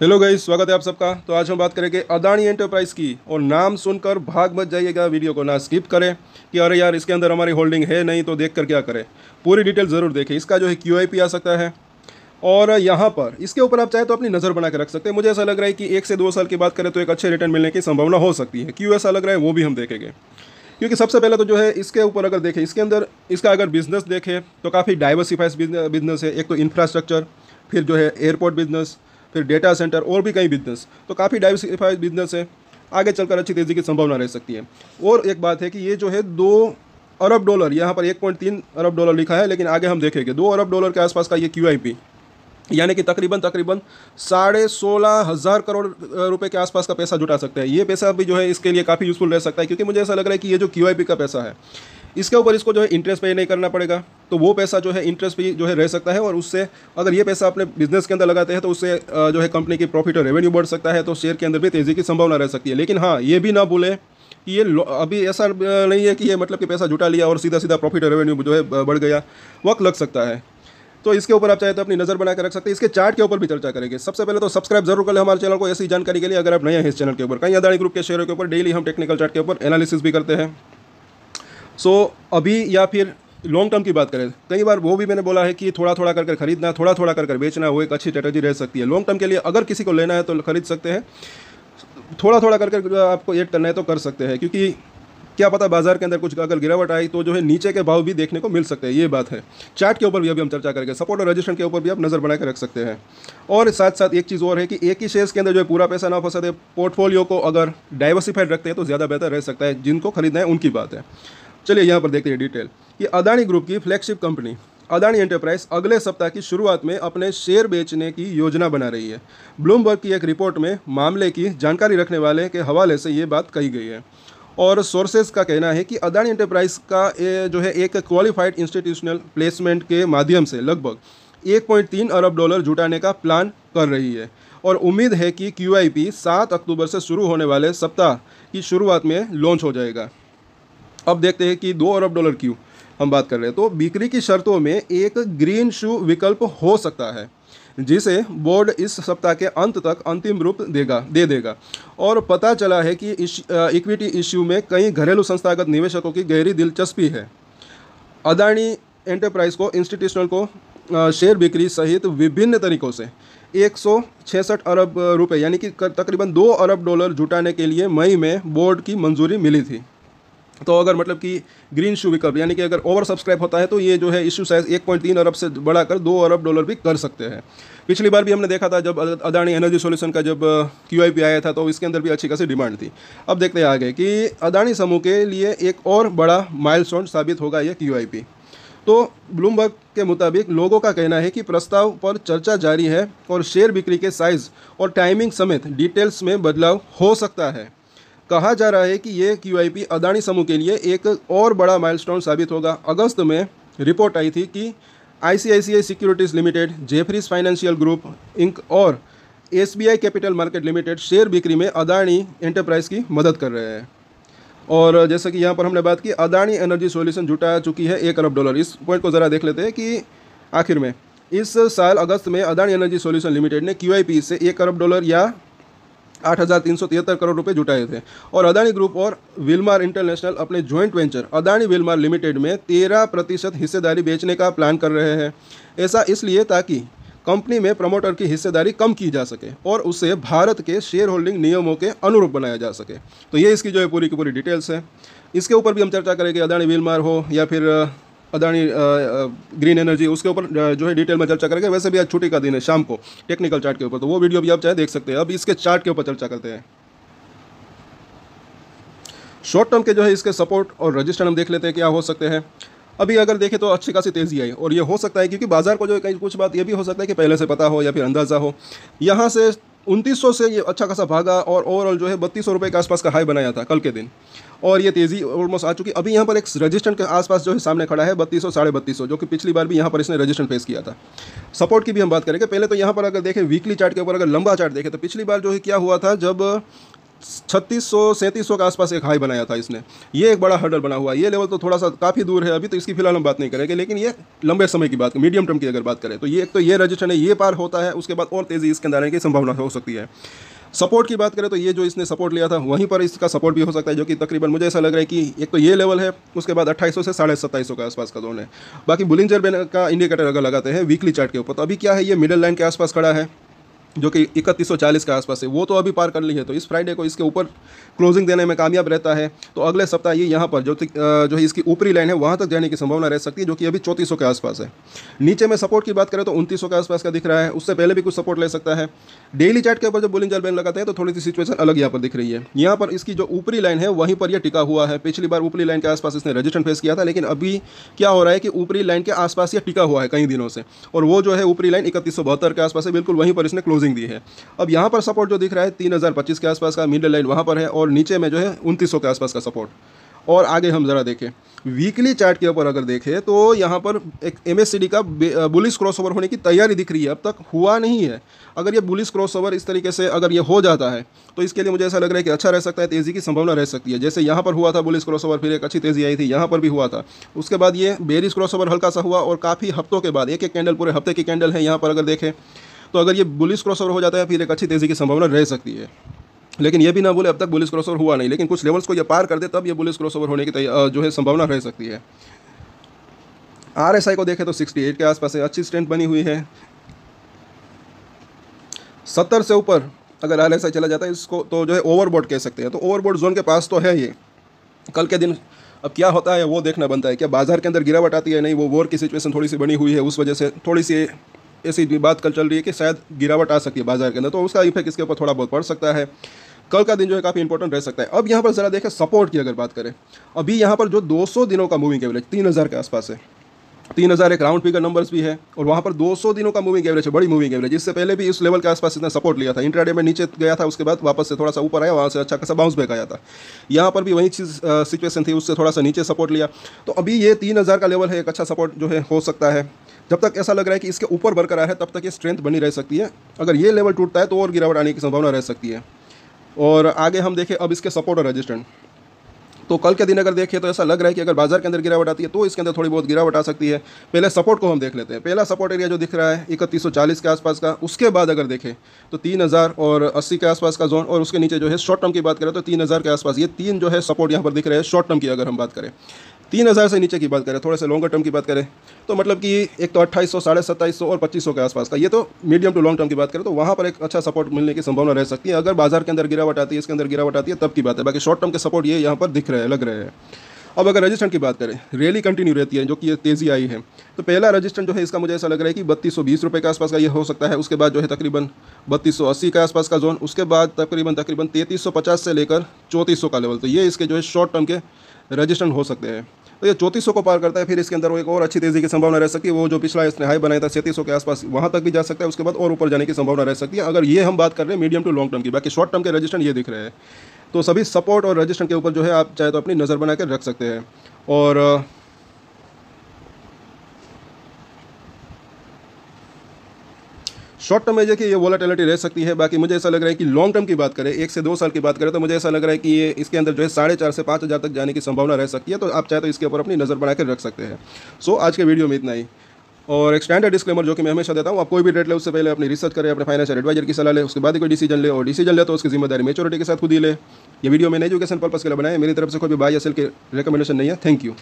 Hello guys स्वागत है आप सबका। तो आज हम बात करेंगे अदानी एंटरप्राइज की। और नाम सुनकर भाग मत जाइएगा, वीडियो को ना स्किप करें कि अरे यार, इसके अंदर हमारी होल्डिंग है नहीं तो देख कर क्या करें। पूरी डिटेल ज़रूर देखें। इसका जो है क्यूआईपी आ सकता है। और यहाँ पर, इसके ऊपर आप चाहे तो अपनी नज़र बना के रख सकते हैं। मुझे ऐसा लग रहा है कि एक से दो साल की बात करें तो एक अच्छे रिटर्न मिलने की संभावना हो सकती है। क्यों ऐसा लग रहा है, वो भी हम देखेंगे। क्योंकि सबसे पहले तो जो है, इसके ऊपर अगर देखें, इसके अंदर, इसका अगर बिज़नेस देखें तो काफ़ी डाइवर्सिफाइज बिज़नेस है। एक तो इंफ्रास्ट्रक्चर फिर जो है एयरपोर्ट बिज़नेस फिर डेटा सेंटर और भी कई बिज़नेस तो काफ़ी डाइवर्सिफाइड बिज़नेस है। आगे चलकर अच्छी तेज़ी की संभावना रह सकती है। और एक बात है कि ये जो है दो अरब डॉलर यहाँ पर एक पॉइंट तीन अरब डॉलर लिखा है, लेकिन आगे हम देखेंगे। दो अरब डॉलर के आसपास का ये क्यूआईपी यानी कि तकरीबन तकरीबन साढ़े सोलह हज़ार करोड़ रुपए के आसपास का पैसा जुटा सकते हैं। ये पैसा भी जो है इसके लिए काफ़ी यूज़फुल रह सकता है, क्योंकि मुझे ऐसा लग रहा है कि ये जो क्यूआईपी का पैसा है इसके ऊपर इसको जो है इंटरेस्ट पे नहीं करना पड़ेगा। तो वो पैसा जो है इंटरेस्ट पे जो है रह सकता है और उससे अगर ये पैसा अपने बिज़नेस के अंदर लगाते हैं तो उससे जो है कंपनी की प्रॉफिट और रेवेन्यू बढ़ सकता है तो शेयर के अंदर भी तेज़ी की संभावना रह सकती है। लेकिन हाँ ये भी ना भूलें कि ये अभी ऐसा नहीं है कि ये मतलब कि पैसा जुटा लिया और सीधा सीधा प्रॉफिट और रेवेन्यू जो है बढ़ गया, वक्त लग सकता है। तो इसके ऊपर आप चाहे तो अपनी नज़र बना कर रख सकते हैं। इसके चार्ट के ऊपर भी चर्चा करेंगे। सबसे पहले तो सब्सक्राइब ज़रूर कर ले हमारे चैनल को। ऐसी जानकारी के लिए अगर आप नए हैं इस चैनल के ऊपर कई अदानी ग्रुप के शेयरों के ऊपर डेली हम टेक्निकल चार्ट के ऊपर एनालिसिस भी करते हैं। सो अभी या फिर लॉन्ग टर्म की बात करें, कई बार वो भी मैंने बोला है कि थोड़ा थोड़ा कर खरीदना थोड़ा थोड़ा करके बेचना, वो एक अच्छी स्ट्रेटजी रह सकती है। लॉन्ग टर्म के लिए अगर किसी को लेना है तो खरीद सकते हैं। थोड़ा थोड़ा करके आपको एड करना है तो कर सकते हैं, क्योंकि क्या पता बाज़ार के अंदर कुछ अगर गिरावट आई तो जो है नीचे के भाव भी देखने को मिल सकते हैं, ये बात है। चार्ट के ऊपर भी अभी हम चर्चा करेंगे सपोर्ट और रजिस्ट्रेशन के ऊपर भी आप नज़र बना के रख सकते हैं। और साथ साथ एक चीज़ और है कि एक ही शेयर्स के अंदर जो है पूरा पैसा ना फंसा दे पोर्टफोलियो को अगर डाइवर्सिफाइड रखते हैं तो ज़्यादा बेहतर रह सकता है, जिनको खरीदना है उनकी बात है। चलिए यहाँ पर देखते हैं डिटेल कि अदानी ग्रुप की फ्लैगशिप कंपनी अदानी एंटरप्राइज अगले सप्ताह की शुरुआत में अपने शेयर बेचने की योजना बना रही है। ब्लूमबर्ग की एक रिपोर्ट में मामले की जानकारी रखने वाले के हवाले से ये बात कही गई है। और सोर्सेज का कहना है कि अदानी एंटरप्राइज का जो है एक क्वालिफाइड इंस्टीट्यूशनल प्लेसमेंट के माध्यम से लगभग 1.3 अरब डॉलर जुटाने का प्लान कर रही है। और उम्मीद है कि क्यू आई पी सात अक्टूबर से शुरू होने वाले सप्ताह की शुरुआत में लॉन्च हो जाएगा। अब देखते हैं कि दो अरब डॉलर क्यों हम बात कर रहे हैं। तो बिक्री की शर्तों में एक ग्रीन शू विकल्प हो सकता है, जिसे बोर्ड इस सप्ताह के अंत तक अंतिम रूप देगा, दे देगा। और पता चला है कि इक्विटी इश्यू में कई घरेलू संस्थागत निवेशकों की गहरी दिलचस्पी है। अदानी एंटरप्राइज को इंस्टीट्यूशनल को शेयर बिक्री सहित विभिन्न तरीकों से एक अरब रुपए, यानी कि तकरीबन दो अरब डॉलर जुटाने के लिए मई में बोर्ड की मंजूरी मिली थी। तो अगर मतलब कि ग्रीन शू विकल्प, यानी कि अगर ओवर सब्सक्राइब होता है तो ये जो है इशू साइज़ 1.3 अरब से बढ़ाकर दो अरब डॉलर भी कर सकते हैं। पिछली बार भी हमने देखा था जब अदानी एनर्जी सॉल्यूशन का जब क्यू आई पी आया था तो इसके अंदर भी अच्छी खासी डिमांड थी। अब देखते हैं आगे कि अदानी समूह के लिए एक और बड़ा माइलस्टोन साबित होगा ये क्यू तो ब्लूमबर्ग के मुताबिक लोगों का कहना है कि प्रस्ताव पर चर्चा जारी है और शेयर बिक्री के साइज़ और टाइमिंग समेत डिटेल्स में बदलाव हो सकता है। कहा जा रहा है कि ये क्यूआईपी अदानी समूह के लिए एक और बड़ा माइलस्टोन साबित होगा। अगस्त में रिपोर्ट आई थी कि ICICI securities limited Jefferies financial group inc और SBI capital market limited share बिक्री में अदानी एंटरप्राइज की मदद कर रहे हैं। और जैसा कि यहाँ पर हमने बात की, अदानी एनर्जी सॉल्यूशन जुटा चुकी है एक अरब डॉलर इस पॉइंट को ज़रा देख लेते हैं कि आखिर में इस साल अगस्त में अदानी एनर्जी सॉल्यूशन लिमिटेड ने क्यूआईपी से एक अरब डॉलर या आठ हज़ार तीन सौ तिहत्तर करोड़ रुपए जुटाए थे। और अदानी ग्रुप और विलमार इंटरनेशनल अपने joint venture Adani Wilmar limited में तेरह प्रतिशत हिस्सेदारी बेचने का प्लान कर रहे हैं। ऐसा इसलिए ताकि कंपनी में प्रमोटर की हिस्सेदारी कम की जा सके और उसे भारत के शेयर होल्डिंग नियमों के अनुरूप बनाया जा सके। तो ये इसकी जो है पूरी की पूरी डिटेल्स है। इसके ऊपर भी हम चर्चा करेंगे अदानी विलमार हो या फिर अदानी ग्रीन एनर्जी, उसके ऊपर जो है डिटेल में चर्चा करेंगे। वैसे भी आज छुट्टी का दिन है, शाम को टेक्निकल चार्ट के ऊपर। तो वो वीडियो भी आप चाहे देख सकते हैं। अब इसके चार्ट के ऊपर चर्चा करते हैं। शॉर्ट टर्म के जो है इसके सपोर्ट और रजिस्टर हम देख लेते हैं, क्या हो सकते हैं। अभी अगर देखें तो अच्छी खासी तेज़ी आई, और ये हो सकता है, क्योंकि बाज़ार को जो है कहीं कुछ बात ये भी हो सकता है कि पहले से पता हो या फिर अंदाज़ा हो। यहाँ से उनतीस से ये अच्छा खासा भागा और ओवरऑल जो है बत्तीस सौ के आसपास का हाई बनाया था कल के दिन। और ये तेज़ी ऑलमोस्ट आ चुकी। अभी यहाँ पर एक रजिस्टेंट के आसपास जो है सामने खड़ा है बत्तीस सौ साढ़े बत्तीस सौ जो कि पिछली बार भी यहाँ पर इसने रजिस्टेंट फेस किया था। सपोर्ट की भी हम बात करेंगे। पहले तो यहाँ पर अगर देखें वीकली चार्ट के ऊपर अगर लंबा चार्ट देखें तो पिछली बार जो है क्या हुआ था, जब छत्तीस सौ, सैंतीस सौ के आसपास एक हाई बनाया था इसने। ये एक बड़ा हर्डल बना हुआ है। ये लेवल तो थोड़ा सा काफ़ी दूर है, अभी तो इसकी फ़िलहाल हम बात नहीं करेंगे, लेकिन ये लंबे समय की बात मीडियम टर्म की अगर बात करें तो ये एक तो ये रजिस्ट्रेशन है, ये पार होता है, उसके बाद और तेज़ी इसके अंदर आने की संभावना हो सकती है। सपोर्ट की बात करें तो ये जो इसने सपोर्ट लिया था, वहीं पर इसका सपोर्ट भी हो सकता है, जो कि तकरीबन मुझे ऐसा लग रहा है कि एक तो ये लेवल है, उसके बाद अट्ठाईस से साढ़े सत्ताईस के आसपास का जोन है। बाकी बुलिंजर बेन का इंडिकेटर अगर लगाते हैं वीकली चार्ट के ऊपर तो अभी क्या है, ये मिडिल लाइन के आसपास खड़ा है। जो कि इकतीस के आसपास है, वो तो अभी पार कर ली है। तो इस फ्राइडे को इसके ऊपर क्लोजिंग देने में कामयाब रहता है। तो अगले सप्ताह ये यहाँ पर जो जो है इसकी ऊपरी लाइन है, वहाँ तक जाने की संभावना रह सकती है, जो कि अभी चौंतीस के आसपास है। नीचे में सपोर्ट की बात करें तो उनतीस के आसपास का दिख रहा है। उससे पहले भी कुछ सपोर्ट ले सकता है। डेली चार्ट के ऊपर जब बुलिंग जल बैन लगाते हैं तो थोड़ी सी सिचुएशन अलग यहाँ पर दिख रही है। यहाँ पर इसकी जो ऊपरी लाइन है, वहीं पर यह टिका हुआ है। पिछली बार ऊपरी लाइन के आसपास इसने रजिस्ट्रेशन फेस किया था, लेकिन अभी क्या हो रहा है कि ऊपरी लाइन के आसपास यह टिका हुआ है कई दिनों से। और वो जो है ऊपरी लाइन इकतीस के आसपास है, बिल्कुल वहीं पर इसने क्लोजिंग दी है। अब यहाँ पर सपोर्ट जो दिख रहा है, तीन हज़ार पच्चीस के आसपास का मिडल लाइन वहाँ पर है और नीचे में जो है उनतीस के आसपास का सपोर्ट और आगे हम ज़रा देखें। वीकली चार्ट के ऊपर अगर देखें तो यहाँ पर एक एम का बुलिस क्रॉसओवर होने की तैयारी दिख रही है। अब तक हुआ नहीं है। अगर ये बुलिस क्रॉसओवर इस तरीके से अगर ये हो जाता है तो इसके लिए मुझे ऐसा लग रहा है कि अच्छा रह सकता है, तेज़ी की संभावना रह सकती है। जैसे यहाँ पर हुआ था बुलिस क्रॉसओवर फिर एक अच्छी तेज़ी आई थी, यहाँ पर भी हुआ था। उसके बाद ये बेरिस क्रॉसओवर हल्का सा हुआ और काफ़ी हफ्तों के बाद एक एक कैंडल पूरे हफ़्ते की कैंडल है। यहाँ पर अगर देखें तो अगर ये बुलिस क्रॉसओवर हो जाता है फिर एक अच्छी तेज़ी की संभावना रह सकती है। लेकिन ये भी ना बोले अब तक बुलिस क्रॉसओवर हुआ नहीं, लेकिन कुछ लेवल्स को ये पार कर दे तब ये बुलिस क्रॉसओवर होने की जो है संभावना रह सकती है। आरएसआई को देखें तो 68 के आसपास अच्छी स्ट्रेंथ बनी हुई है। सत्तर से ऊपर अगर आर चला जाता है, इसको तो जो है ओवरबोर्ड कह सकते हैं। तो ओवरबोर्ड जोन के पास तो है ये। कल के दिन अब क्या होता है, वो देखना बनता है, क्या बाज़ार के अंदर गिरावट आती है नहीं, वो वॉर की सिचुएशन थोड़ी सी बनी हुई है, उस वजह से थोड़ी सी ऐसी बात कल चल रही है कि शायद गिरावट आ सकती है बाज़ार के अंदर तो उसका इफ़ेक्ट इसके ऊपर थोड़ा बहुत पड़ सकता है। कल का दिन जो है काफ़ी इंपॉर्टेंट रह सकता है। अब यहाँ पर ज़रा देखें सपोर्ट की अगर बात करें, अभी यहाँ पर जो 200 दिनों का मूविंग एवरेज तीन हज़ार के आसपास है। तीन हज़ार एक राउंड फिगर नंबर्स भी है, और वहाँ पर 200 दिनों का मूविंग एवरेज है बड़ी मूविंग एवरेज इससे पहले भी इस लेवल के आसपास इतना सपोर्ट लिया था। इंट्राडे में नीचे गया था, उसके बाद वापस से थोड़ा सा ऊपर आया, वहाँ से अच्छा खासा बाउंस बैक आया था। यहाँ पर भी वही चीज़ सिचुएशन थी, उससे थोड़ा सा नीचे सपोर्ट लिया। तो अभी ये तीन हज़ार का लेवल है, एक अच्छा सपोर्ट जो है, हो सकता है। जब तक ऐसा लग रहा है कि इसके ऊपर बरकरार है, तब तक ये स्ट्रेंथ बनी रह सकती है। अगर ये लेवल टूटता है तो और गिरावट आने की संभावना रह सकती है। और आगे हम देखें, अब इसके सपोर्ट और रजिस्टेंट तो कल के दिन अगर देखें तो ऐसा लग रहा है कि अगर बाज़ार के अंदर गिरावट आती है तो इसके अंदर थोड़ी बहुत गिरावट आ सकती है। पहले सपोर्ट को हम देख लेते हैं। पहला सपोर्ट एरिया जो दिख रहा है, इकतीस के आसपास का। उसके बाद अगर देखें तो तीन हज़ार और अस्सी के आसपास का जोन और उसके नीचे जो है शॉर्ट टर्म की बात करें तो तीन हज़ार के आसपास। ये तीन जो है सपोर्ट यहाँ पर दिख रहे हैं शॉर्ट टर्म की अगर हम बात करें। तीन हज़ार से नीचे की बात करें, थोड़े से लॉन्गर टर्म की बात करें तो मतलब कि एक तो अट्ठाईस सौ, साढ़े सत्ताईस सौ और पच्चीस सौ के आसपास का, ये तो मीडियम टू लॉन्ग टर्म की बात करें तो वहाँ पर एक अच्छा सपोर्ट मिलने की संभावना रह सकती है। अगर बाज़ार के अंदर गिरावट आती है, इसके अंदर गिरावट आती है, तब की बात है। बाकी शॉर्ट टर्म के सपोर्ट ये यहाँ पर दिख रहे हैं, लग रहे हैं। अब अगर रजिस्ट्रेंट की बात करें रैली कंटिन्यू रहती है, जो कि ये तेज़ी आई है। तो पहला रजिस्ट्रेंट जो है, इसका मुझे ऐसा लग रहा है कि बत्तीस सौ बीस रुपये के आसपास का ये हो सकता है। उसके बाद जो है, तकरीबन बत्तीस सौ अस्सी के आसपास का जोन उसके बाद तकरीबन तकरीबन तैंतीस सौ पचास से लेकर चौंतीस सौ का लेवल तो ये इसके जो है शॉर्ट टर्म के रजिस्ट्रेंट हो सकते हैं। तो ये चौंतीस को पार करता है, फिर इसके अंदर वो एक और अच्छी तेज़ी की संभावना रह सकती है। वो जो पिछला इसने हाई बनाया था, सैंतीस के आसपास, वहाँ तक भी जा सकता है, उसके बाद और ऊपर जाने की संभावना रह सकती है। अगर ये हम बात कर रहे हैं मीडियम टू लॉन्ग टर्म की, बाकी शॉर्ट टर्म के रजिस्टर ये दिख रहे हैं। तो सभी सपोर्ट और रजिस्टर के ऊपर जो है, आप चाहे तो अपनी नज़र बना रख सकते हैं। और शॉर्ट टर्म में देखिए, ये वॉलेटिलिटी रह सकती है। बाकी मुझे ऐसा लग रहा है कि लॉन्ग टर्म की बात करें, एक से दो साल की बात करें तो मुझे ऐसा लग रहा है कि ये इसके अंदर जो है साढ़े चार से पाँच हज़ार तक जाने की संभावना रह सकती है तो आप चाहे तो इसके ऊपर अपनी नज़र बना कर रख सकते हैं। सो आज के वीडियो में इतना ही। और एक स्टैंडर्ड डिस्क्लेमर जो कि मैं हमेशा देता हूँ, आप कोई भी डेट ले, उससे पहले अपनी रिसर्च करें, अपने फाइनेंशियल एडवाइजर की सलाह ले, उसके बाद कोई डिसीज़न ले, और डिसीज़न ले तो उसकी ज़िम्मेदारी मेचोरिटी के साथ खुद ही ले। ये वीडियो मैंने एजुकेशन पर्पज़ के लिए बनाया मेरी तरफ़ से कोई भी बाई असल के रिकमेंडेशन नहीं है। Thank you